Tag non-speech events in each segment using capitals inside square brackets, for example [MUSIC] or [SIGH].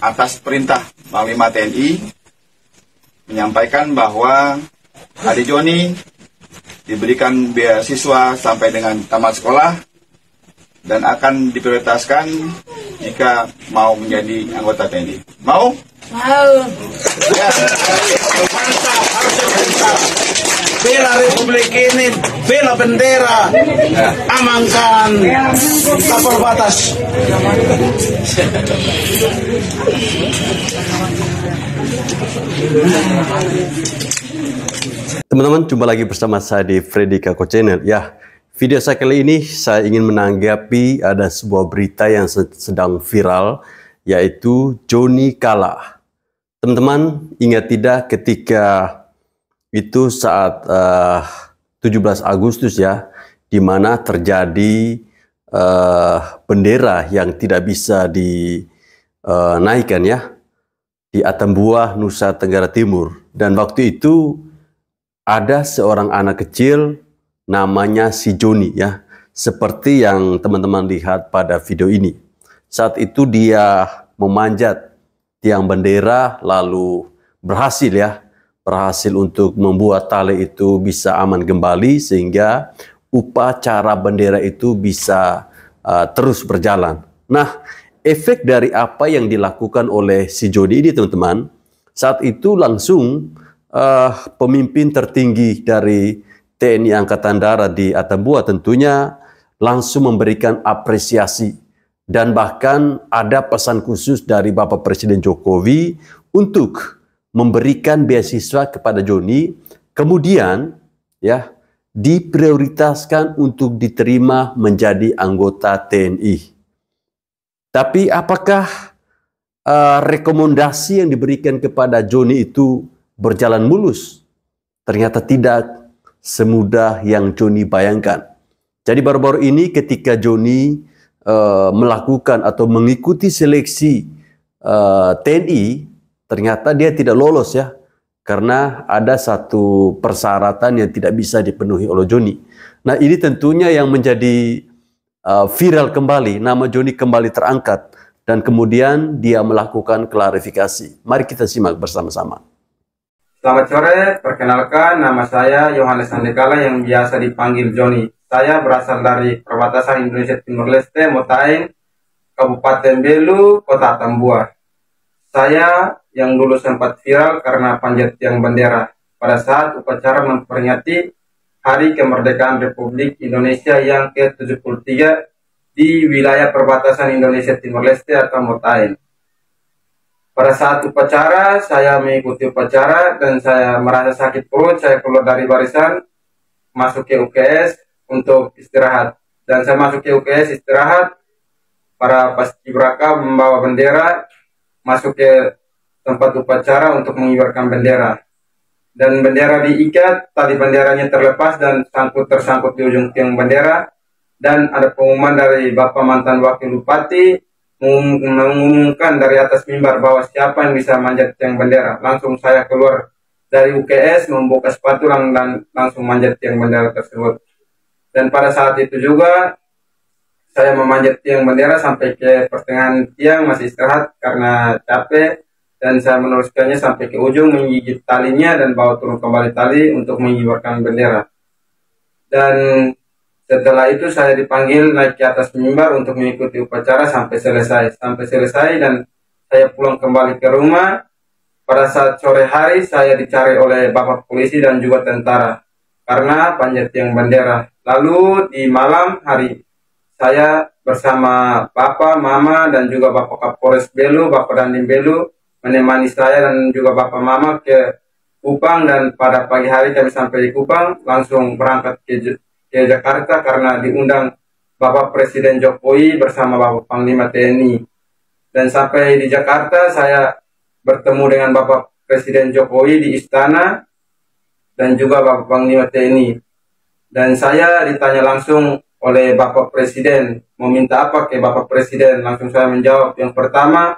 atas perintah Panglima TNI menyampaikan bahwa Adi Joni diberikan beasiswa sampai dengan tamat sekolah dan akan diprioritaskan jika mau menjadi anggota TNI. Mau? Mau. Ya. Bela Republik ini, bela bendera, amankan kapal batas. Teman-teman, jumpa lagi bersama saya di Freddy Kako Channel. Ya, video saya kali ini saya ingin menanggapi ada sebuah berita yang sedang viral, yaitu Joni Kala. Teman-teman, ingat tidak ketika itu saat uh, 17 Agustus ya, di mana terjadi uh, bendera yang tidak bisa dinaikkan ya, di Atambua, Nusa Tenggara Timur. Dan waktu itu ada seorang anak kecil namanya si Joni ya. Seperti yang teman-teman lihat pada video ini. Saat itu dia memanjat tiang bendera lalu berhasil ya. Berhasil untuk membuat tali itu bisa aman kembali sehingga upacara bendera itu bisa uh, terus berjalan. Nah, efek dari apa yang dilakukan oleh si Joni ini teman-teman, saat itu langsung uh, pemimpin tertinggi dari TNI Angkatan Darat di Atambua tentunya langsung memberikan apresiasi dan bahkan ada pesan khusus dari Bapak Presiden Jokowi untuk memberikan beasiswa kepada Joni kemudian ya diprioritaskan untuk diterima menjadi anggota TNI. Tapi apakah uh, rekomendasi yang diberikan kepada Joni itu berjalan mulus. Ternyata tidak semudah yang Joni bayangkan. Jadi baru-baru ini ketika Joni uh, melakukan atau mengikuti seleksi uh, eh, TNI, ternyata dia tidak lolos ya. Karena ada satu persyaratan yang tidak bisa dipenuhi oleh Joni. Nah ini tentunya yang menjadi uh, viral kembali, nama Joni kembali terangkat. Dan kemudian dia melakukan klarifikasi. Mari kita simak bersama-sama. Selamat sore, perkenalkan nama saya Yohanes Andekala yang biasa dipanggil Joni. Saya berasal dari perbatasan Indonesia Timur Leste, Motain, Kabupaten Belu, Kota Tambua. Saya yang dulu sempat viral karena panjat tiang bendera pada saat upacara memperingati Hari Kemerdekaan Republik Indonesia yang ke-73 di wilayah perbatasan Indonesia Timur Leste atau Motain. Pada saat upacara, saya mengikuti upacara dan saya merasa sakit perut. Saya keluar dari barisan, masuk ke UKS untuk istirahat. Dan saya masuk ke UKS istirahat. Para paskibraka membawa bendera masuk ke tempat upacara untuk mengibarkan bendera. Dan bendera diikat, tali benderanya terlepas dan sangkut tersangkut di ujung tiang bendera. Dan ada pengumuman dari Bapak mantan Wakil Bupati mengumumkan dari atas mimbar bahwa siapa yang bisa manjat tiang bendera. Langsung saya keluar dari UKS, membuka sepatu dan langsung manjat tiang bendera tersebut. Dan pada saat itu juga saya memanjat tiang bendera sampai ke pertengahan tiang masih istirahat karena capek dan saya meneruskannya sampai ke ujung menggigit talinya dan bawa turun kembali tali untuk mengibarkan bendera. Dan setelah itu saya dipanggil naik ke atas mimbar untuk mengikuti upacara sampai selesai. Sampai selesai dan saya pulang kembali ke rumah. Pada saat sore hari saya dicari oleh bapak polisi dan juga tentara karena panjat yang bendera. Lalu di malam hari saya bersama bapak, mama dan juga bapak Kapolres Belu, bapak Dandim Belu menemani saya dan juga bapak mama ke Kupang dan pada pagi hari kami sampai di Kupang langsung berangkat ke ke Jakarta karena diundang Bapak Presiden Jokowi bersama Bapak Panglima TNI. Dan sampai di Jakarta saya bertemu dengan Bapak Presiden Jokowi di istana dan juga Bapak Panglima TNI. Dan saya ditanya langsung oleh Bapak Presiden meminta apa ke Bapak Presiden langsung saya menjawab yang pertama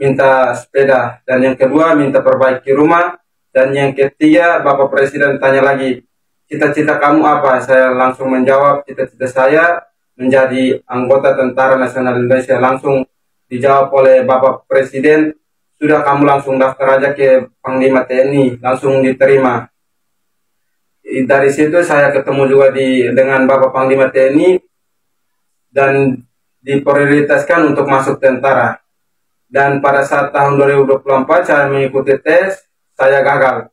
minta sepeda dan yang kedua minta perbaiki rumah dan yang ketiga Bapak Presiden tanya lagi cita-cita kamu apa? Saya langsung menjawab, cita-cita saya menjadi anggota Tentara Nasional Indonesia. Langsung dijawab oleh Bapak Presiden, sudah kamu langsung daftar aja ke Panglima TNI, langsung diterima. Dari situ saya ketemu juga di dengan Bapak Panglima TNI dan diprioritaskan untuk masuk tentara. Dan pada saat tahun 2024 saya mengikuti tes, saya gagal.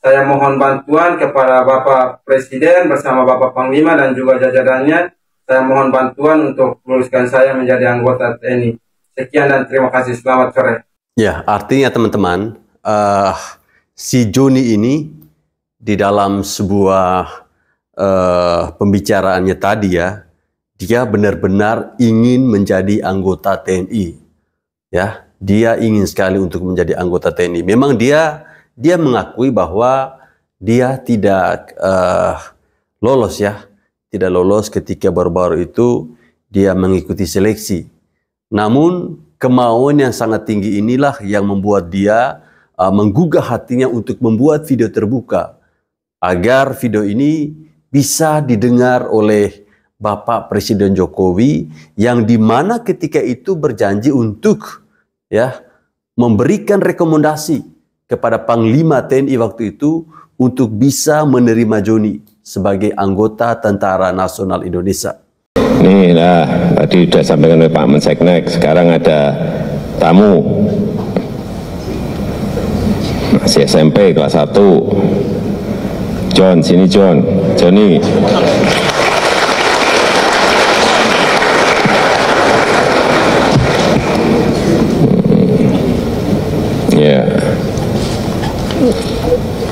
Saya mohon bantuan kepada Bapak Presiden bersama Bapak Panglima dan juga jajarannya. Saya mohon bantuan untuk luluskan saya menjadi anggota TNI. Sekian dan terima kasih. Selamat sore. Ya, artinya teman-teman, uh, si Joni ini di dalam sebuah uh, pembicaraannya tadi ya, dia benar-benar ingin menjadi anggota TNI. Ya, dia ingin sekali untuk menjadi anggota TNI. Memang dia dia mengakui bahwa dia tidak uh, lolos ya, tidak lolos ketika baru-baru itu dia mengikuti seleksi. Namun kemauan yang sangat tinggi inilah yang membuat dia uh, menggugah hatinya untuk membuat video terbuka agar video ini bisa didengar oleh Bapak Presiden Jokowi yang di mana ketika itu berjanji untuk ya memberikan rekomendasi kepada Panglima TNI waktu itu untuk bisa menerima Joni sebagai anggota Tentara Nasional Indonesia. Ini lah, tadi sudah sampaikan oleh Pak Menseknek, sekarang ada tamu masih SMP kelas 1 John, sini John, Johnny ya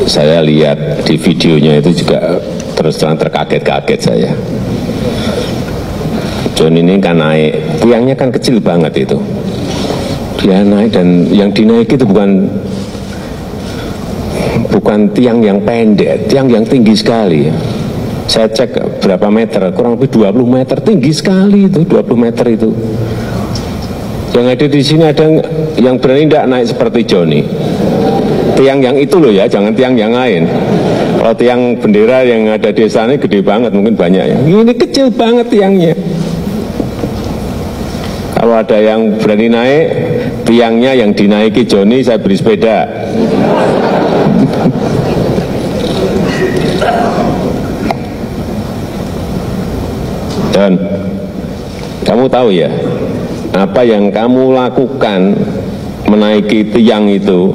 saya lihat di videonya itu juga terus terang terkaget-kaget saya. John ini kan naik, tiangnya kan kecil banget itu. Dia naik dan yang dinaik itu bukan bukan tiang yang pendek, tiang yang tinggi sekali. Saya cek berapa meter, kurang lebih 20 meter, tinggi sekali itu, 20 meter itu. Yang ada di sini ada yang berani tidak naik seperti Joni tiang yang itu loh ya, jangan tiang yang lain. Kalau tiang bendera yang ada di sana gede banget, mungkin banyak ya. Ini kecil banget tiangnya. Kalau ada yang berani naik, tiangnya yang dinaiki Joni, saya beri sepeda. Dan kamu tahu ya, apa yang kamu lakukan menaiki tiang itu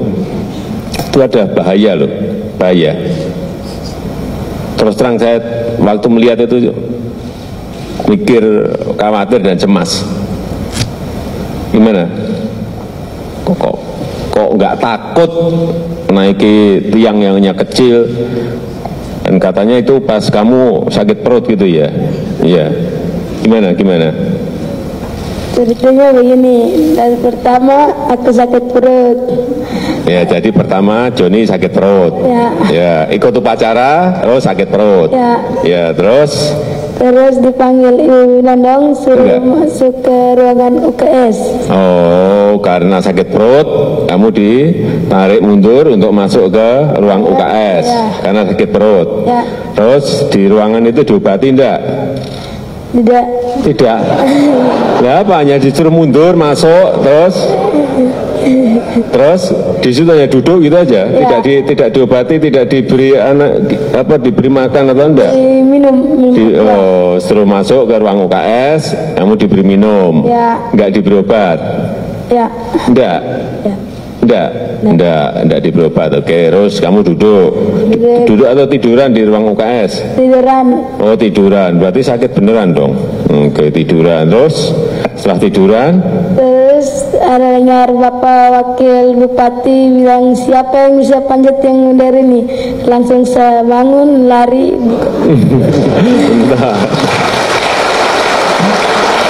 itu ada bahaya loh, bahaya. Terus terang saya waktu melihat itu mikir khawatir dan cemas. Gimana? Kok kok, kok nggak takut menaiki tiang yang hanya kecil dan katanya itu pas kamu sakit perut gitu ya? Iya. Gimana? Gimana? Ceritanya begini, dari pertama aku sakit perut. Ya, jadi pertama Joni sakit perut. Ya. Ya, ikut upacara, terus sakit perut. Ya. Ya, terus Terus dipanggil Ibu Nandong suruh Enggak. masuk ke ruangan UKS. Oh, karena sakit perut, kamu ditarik mundur untuk masuk ke ruang UKS ya. karena sakit perut. Ya. Terus di ruangan itu diobati enggak? Tidak, Tidak. Lah apa hanya disuruh mundur masuk terus [LAUGHS] terus di situ hanya duduk gitu aja, tidak di, tidak diobati, tidak diberi anak apa diberi makan atau enggak? minum, minum. Di, oh, suruh masuk ke ruang UKS, kamu diberi minum, Ya. enggak diberi obat, Ya, enggak, ya. enggak, enggak, enggak diberi obat. Oke, terus kamu duduk, Duduk. duduk atau tiduran di ruang UKS? Tiduran, Oh tiduran, berarti sakit beneran dong. Oke tiduran, terus setelah tiduran, terus ada dengar Bapak Wakil Bupati bilang siapa yang bisa panjat yang dari ini. Langsung saya bangun, lari, [LAUGHS]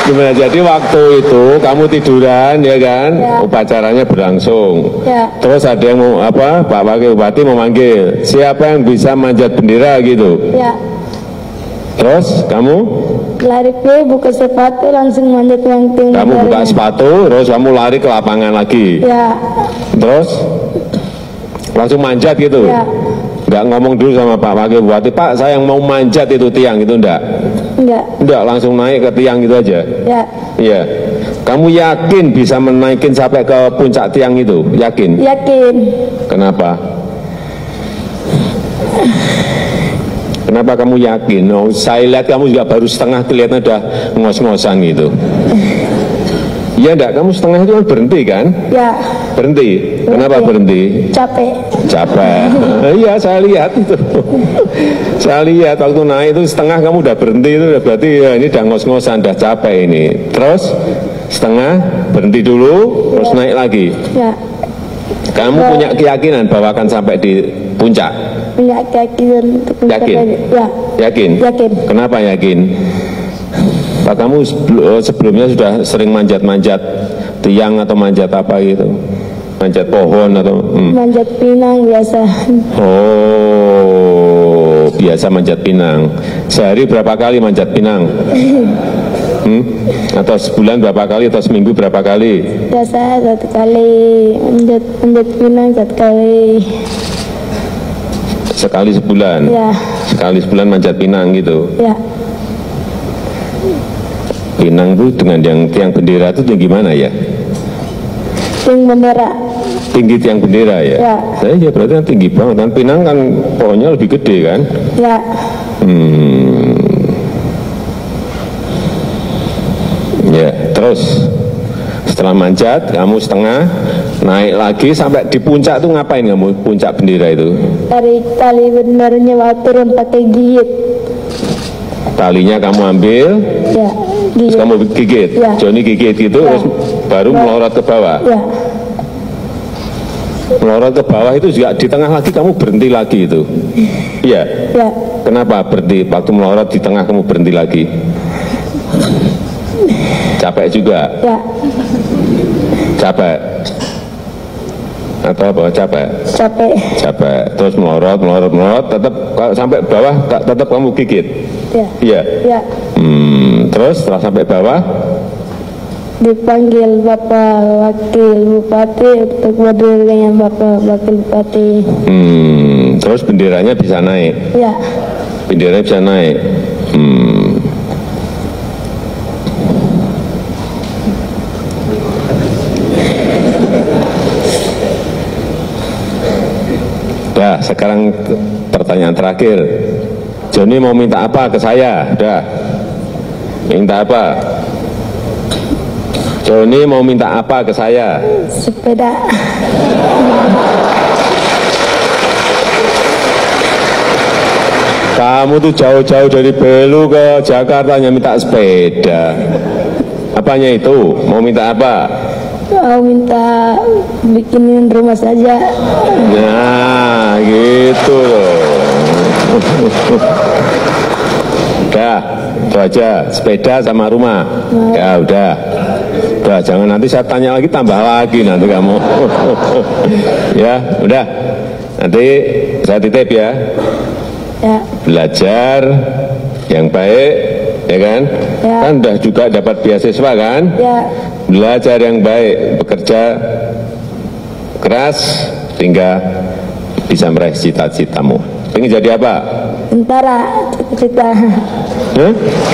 gimana? Jadi waktu itu kamu tiduran ya kan, Ya. upacaranya berlangsung. Ya. Terus ada yang mau apa? Pak Wakil Bupati memanggil, siapa yang bisa manjat bendera gitu. ya. Terus kamu, Lari ke buka sepatu langsung manjat yang tinggi. kamu buka darinya. sepatu, terus kamu lari ke lapangan lagi. Ya, Terus langsung manjat gitu. Ya. Nggak ngomong dulu sama Pak Wakil Bupati, Pak saya yang mau manjat itu tiang itu enggak. enggak. Enggak, langsung naik ke tiang gitu aja. Ya, Iya. Kamu yakin bisa menaikin sampai ke puncak tiang itu? Yakin? Yakin. Kenapa? Kenapa kamu yakin? Oh, saya lihat kamu juga baru setengah kelihatan udah ngos-ngosan gitu. [LAUGHS] Iya enggak, kamu setengah itu kan berhenti kan? Ya. Berhenti. Kenapa berhenti? Capek. Capek. [LAUGHS] Iya, saya lihat itu. [LAUGHS] saya lihat waktu naik itu setengah kamu udah berhenti itu udah berarti ya, ini udah ngos-ngosan, udah capek ini. Terus setengah berhenti dulu, terus naik lagi. Ya. Kamu punya keyakinan bahwa akan sampai di puncak? Punya keyakinan untuk mencapai. Yakin? Ya. Yakin? Yakin. Kenapa yakin? Pak kamu sebel- sebelumnya sudah sering manjat-manjat tiang atau manjat apa gitu? Manjat pohon atau? hmm. Manjat pinang biasa. Oh, biasa manjat pinang. Sehari berapa kali manjat pinang? [LAUGHS] Hmm? Atau sebulan berapa kali atau seminggu berapa kali? Biasa satu kali manjat manjat pinang satu kali. Sekali sebulan? Ya. Sekali sebulan manjat pinang gitu? Ya. Pinang itu dengan yang tiang bendera itu tinggi mana ya? Ting bendera. Tinggi tiang bendera ya? Ya. Saya ya berarti kan tinggi banget. Dan Pinang kan pohonnya lebih gede kan? Ya. Hmm. Ya, terus setelah manjat kamu setengah naik lagi sampai di puncak tuh ngapain kamu puncak bendera itu? Tarik tali benderanya bawa turun pakai gigit. Talinya kamu ambil, Ya. terus Gigit. kamu gigit, Ya. Joni gigit gitu, Ya. terus baru Ya. melorot ke bawah. Ya. Melorot ke bawah itu juga di tengah lagi kamu berhenti lagi itu. Iya. Ya. Kenapa berhenti? Waktu melorot di tengah kamu berhenti lagi. Capek juga. Ya. Capek. Atau apa? Capek. Capek. Capek. Terus melorot, melorot, melorot. Tetap kalau sampai bawah tak- tetap kamu gigit. Ya. Iya. Ya. Hmm, terus setelah sampai bawah, Dipanggil Bapak Wakil Bupati untuk berdiri dengan Bapak Wakil Bupati. hmm, terus benderanya bisa naik. Ya. Benderanya bisa naik. Hmm. Sekarang pertanyaan terakhir. Joni mau minta apa ke saya? Dah. Minta apa? Joni mau minta apa ke saya? Sepeda. Kamu tuh jauh-jauh dari Belu ke Jakarta hanya minta sepeda. Apanya itu? Mau minta apa? Mau minta bikinin rumah saja. Nah, loh. Udah, itu aja. Sepeda sama rumah. Ya udah. Udah, jangan nanti saya tanya lagi tambah lagi nanti kamu. [LAUGHS] ya, udah. Nanti saya titip ya. Ya. Belajar yang baik, ya kan? Ya. Kan udah juga dapat beasiswa kan? Ya. Belajar yang baik, bekerja keras sehingga bisa meraih cita-citamu. Pengen jadi apa? Tentara. Cita-cita.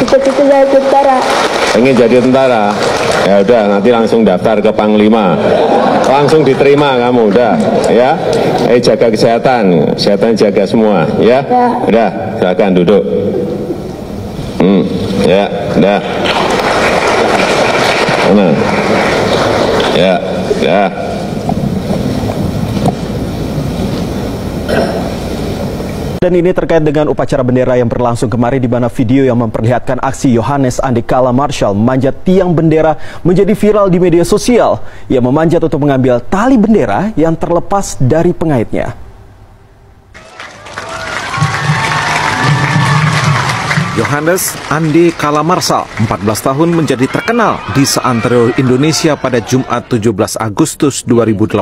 Cita-cita saya tentara. Pengen jadi tentara? Ya udah, nanti langsung daftar ke Panglima. Langsung diterima kamu, udah, ya. Eh jaga kesehatan, kesehatan jaga semua, ya. Ya. Udah, silakan duduk. Hmm, ya, udah. Mana? Ya, ya. Dan ini terkait dengan upacara bendera yang berlangsung kemarin di mana video yang memperlihatkan aksi Yohanes Andekala Marshall memanjat tiang bendera menjadi viral di media sosial. Ia memanjat untuk mengambil tali bendera yang terlepas dari pengaitnya. Yohanes Andi Kalamarsal, 14 tahun menjadi terkenal di seantero Indonesia pada Jumat 17 Agustus 2018.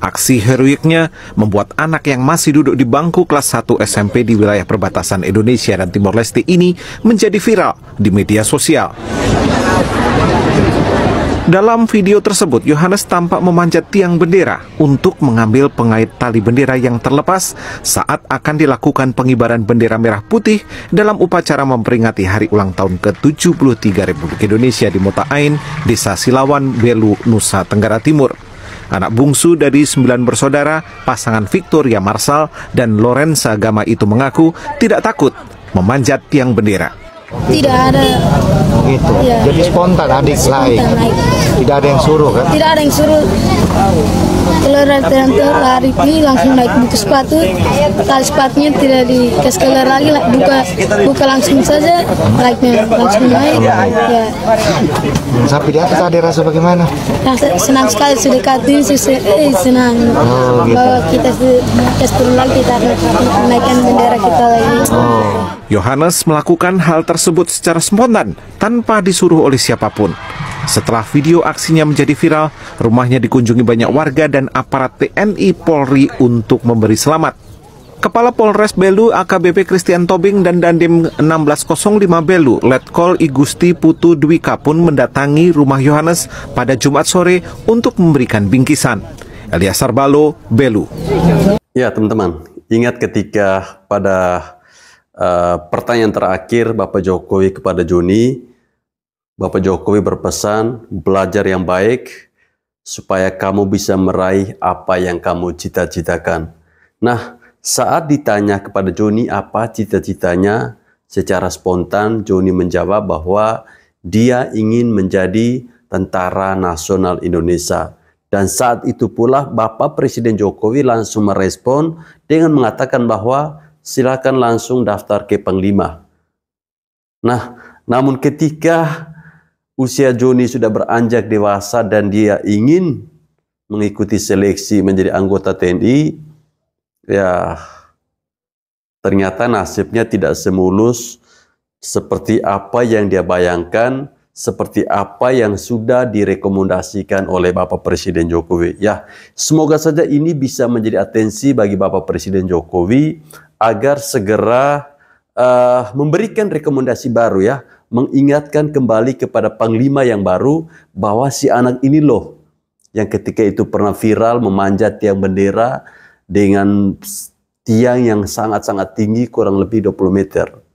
Aksi heroiknya membuat anak yang masih duduk di bangku kelas 1 SMP di wilayah perbatasan Indonesia dan Timor Leste ini menjadi viral di media sosial. Dalam video tersebut, Yohanes tampak memanjat tiang bendera untuk mengambil pengait tali bendera yang terlepas saat akan dilakukan pengibaran bendera merah putih dalam upacara memperingati hari ulang tahun ke-73 Republik Indonesia di Mota Ain, Desa Silawan, Belu, Nusa Tenggara Timur. Anak bungsu dari sembilan bersaudara, pasangan Victoria Marsal dan Lorenza Gama itu mengaku tidak takut memanjat tiang bendera. Tidak ada. Gitu. Ya. Jadi spontan adik naik. naik. Tidak ada yang suruh kan? Tidak ada yang suruh. Kalau nanti lari ini langsung naik buka sepatu, tali sepatunya tidak dikasih keluar lagi, buka buka langsung saja, naiknya langsung naik. Ya, Sampai di atas ada rasa bagaimana? rasa senang sekali sudah katin, sudah eh, senang Oh, gitu. bahwa kita sudah tes turun lagi kita akan menaikkan bendera kita lagi. Yohanes melakukan hal tersebut secara spontan tanpa disuruh oleh siapa pun. Setelah video aksinya menjadi viral, rumahnya dikunjungi banyak warga dan aparat TNI Polri untuk memberi selamat. Kepala Polres Belu AKBP Christian Tobing dan Dandim 1605 Belu Letkol Igusti Putu Dwika pun mendatangi rumah Yohanes pada Jumat sore untuk memberikan bingkisan. Eliasar Balo, Belu. Ya teman-teman, ingat ketika pada uh, pertanyaan terakhir Bapak Jokowi kepada Joni, Bapak Jokowi berpesan belajar yang baik supaya kamu bisa meraih apa yang kamu cita-citakan. Nah, saat ditanya kepada Joni apa cita-citanya, secara spontan Joni menjawab bahwa dia ingin menjadi tentara nasional Indonesia. Dan saat itu pula Bapak Presiden Jokowi langsung merespon dengan mengatakan bahwa silakan langsung daftar ke Panglima. Nah, namun ketika usia Joni sudah beranjak dewasa dan dia ingin mengikuti seleksi menjadi anggota TNI, ya ternyata nasibnya tidak semulus seperti apa yang dia bayangkan, seperti apa yang sudah direkomendasikan oleh Bapak Presiden Jokowi. Ya, semoga saja ini bisa menjadi atensi bagi Bapak Presiden Jokowi agar segera uh, memberikan rekomendasi baru ya, mengingatkan kembali kepada Panglima yang baru bahwa si anak ini loh yang ketika itu pernah viral memanjat tiang bendera dengan tiang yang sangat-sangat tinggi kurang lebih 20 meter.